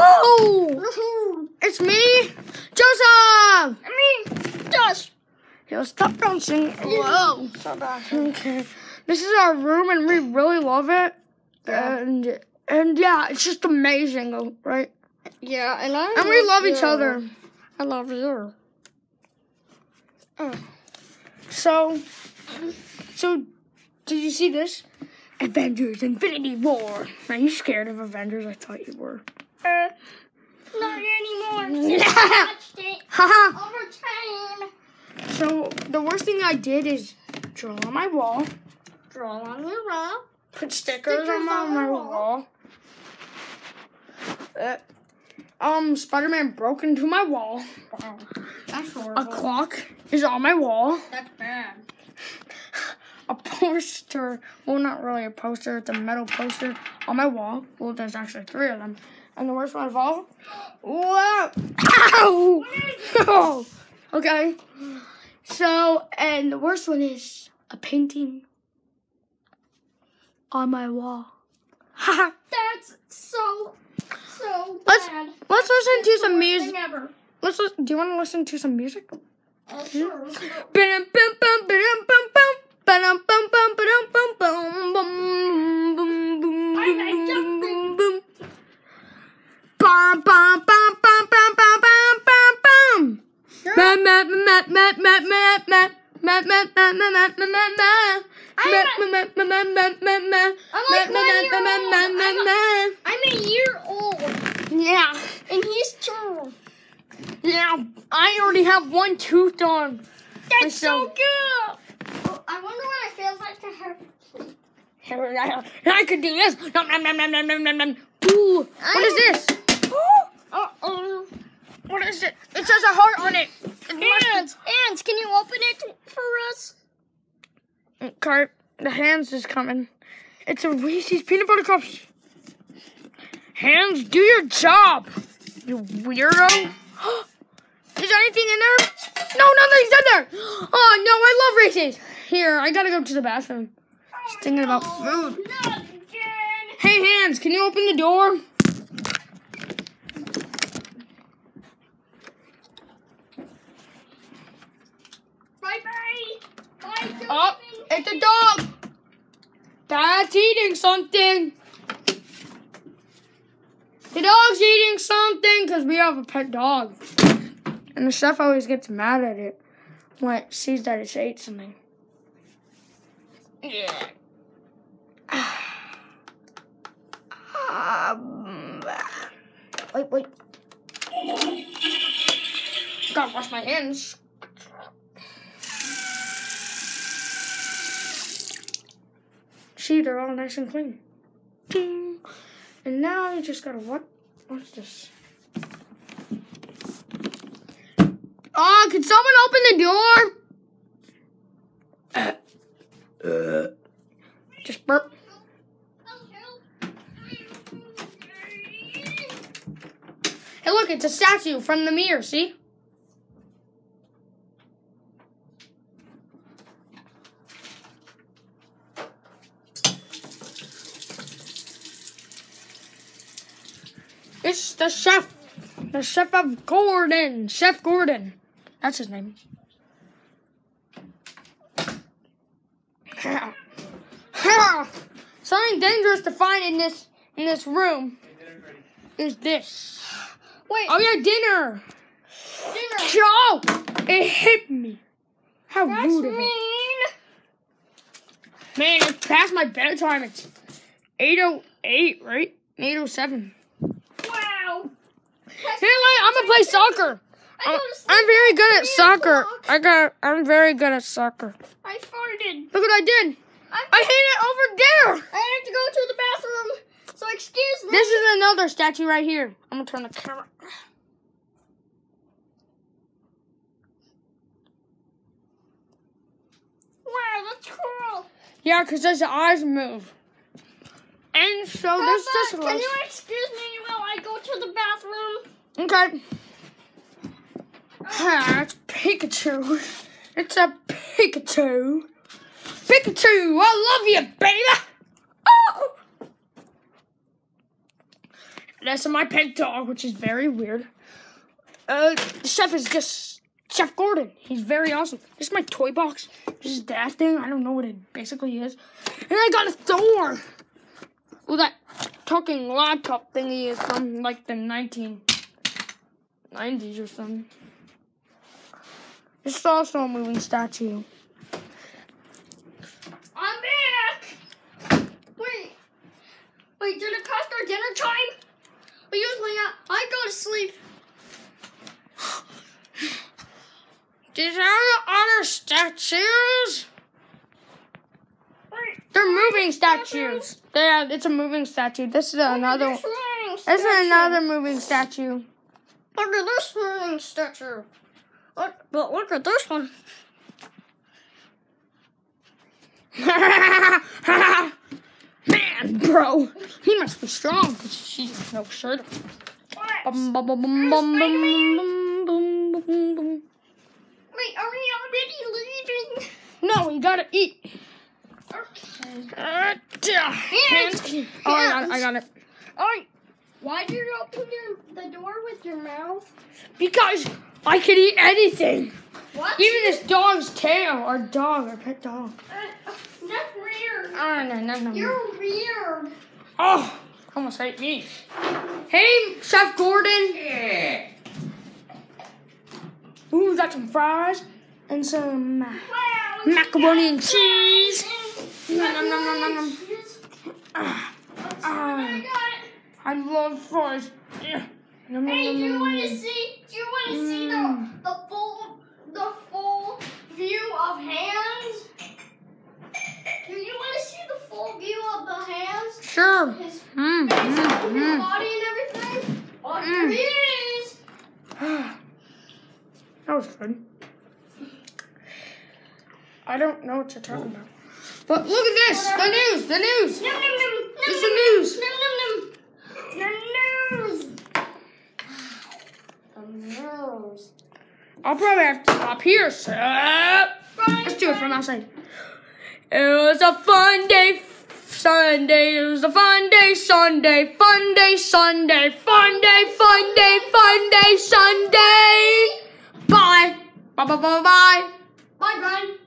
Whoa! It's me, Joseph! I mean, Josh. Yo, stop bouncing. Whoa. Okay. This is our room and we really love it. Yeah. And and yeah, it's just amazing, right? Yeah, and I And we love each other. I love you. Oh. So so did you see this? Avengers Infinity War. Are you scared of Avengers? I thought you were. Uh, not anymore. Watched it over time. so the worst thing I did is draw on my wall, Draw on your wall. put stickers, Stickers on my, on my wall. wall. Uh, um, Spider-Man broke into my wall. Wow, that's A clock is on my wall. That's bad. Poster, well, not really a poster, it's a metal poster on my wall. Well, there's actually three of them. And the worst one of all, whoa, ow! Oh, okay. So, and the worst one is a painting on my wall. That's so, so Let's- bad. Let's listen to some music. Let's listen. Do you want to listen to some music? Oh, sure. Hmm? I'm a year old. Yeah. And he's two. Yeah, I already have one tooth on. That's myself. so good. I wonder what it feels like to have. I could do this. Nom, nom, nom, nom, nom, nom, nom. Ooh, what is this? Uh oh. What is it? It says a heart on it. Ants, ants, can you open it for us? be- Cart, the hands is coming. It's a Reese's peanut butter cups. Hands, do your job. You weirdo. Is there anything in there? No, nothing's in there. Oh no, I love Reese's. Here, I gotta go to the bathroom. Just thinking about food. Hey, hands, can you open the door? Bye bye. Bye. Oh, it's a dog. Dad's eating something. The dog's eating something because we have a pet dog. And the chef always gets mad at it when it sees that it's ate something. Yeah. Um, wait, wait. Gotta wash my hands. See, they're all nice and clean. Ding. And now you just gotta what? What's this? Oh, can someone open the door? Just burp. Hey, look, it's a statue from the mirror, see? It's the chef. The chef of Gordon. Chef Gordon. That's his name. Something dangerous to find in this in this room is this. Wait, Oh yeah, dinner. dinner. Oh, it hit me. How That's rude of it. mean. Man, it's past my bedtime. It's 8.08, right? 8.07. Wow. Hey, like, I'm gonna play soccer. I'm, to I'm very good at soccer. I got. I'm very good at soccer. I farted. Look what I did. I, I hit it over there. I have to go to the bathroom. So excuse me. This is another statue right here. I'm gonna turn the camera. wow, that's cool. Yeah, cause there's the eyes move. And so there's Papa, just can you excuse me while I go to the bathroom? Okay. Ah, it's Pikachu. It's a Pikachu. Pikachu, I love you, baby. Oh. That's my pet dog, which is very weird. Uh, the chef is just Chef Gordon. He's very awesome. This is my toy box. This is that thing. I don't know what it basically is. And I got a Thor. Well, that talking laptop thingy is from like the 1990s or something. This is also a moving statue. I'm back. Wait, wait. Did it cost our dinner time? But usually I, I go to sleep. These are the other statues. They're moving statues. Yeah, it's a moving statue. This is another. This is another moving statue. Look at this moving statue. Look, but look at this one. Man, bro, he must be strong because she has no shirt. Bum, bum, bum, bum, bum, bum, bum, bum, bum, bum. Wait, are we already leaving? No, you gotta eat. Okay. Uh, yeah. Hands. Oh, I got it. I got it. Alright. Why did you open your, the door with your mouth? Because I could eat anything, What? even this dog's tail, our dog, our pet dog. Uh, that's weird. Oh, no, no, no. You're weird. Oh, almost ate me. Hey, Chef Gordon. Yeah. Ooh, got some fries and some Wow. macaroni and cheese. Nom, nom, nom, nom, nom, nom. Ah, Ah. what I love fries. Yeah. Nom, nom, Hey, nom, do you want to see? Do you want to see Mm. the the full the full view of hands? Do you want to see the full view of the hands? Sure. His Mm, face, mm, his mm. body, and everything. Oh, Mm. here he is. that was good. I don't know what you're talking about. But look at this. The news. The news. It's the news. The news. The news. I'll probably have to stop here, so let's do it from outside. It was a fun Sunday. Was a fun day, Sunday. Fun day, Sunday. Fun day, fun day, fun day, Sunday. Bye. Bye, bye, bye, bye. Bye, Brian.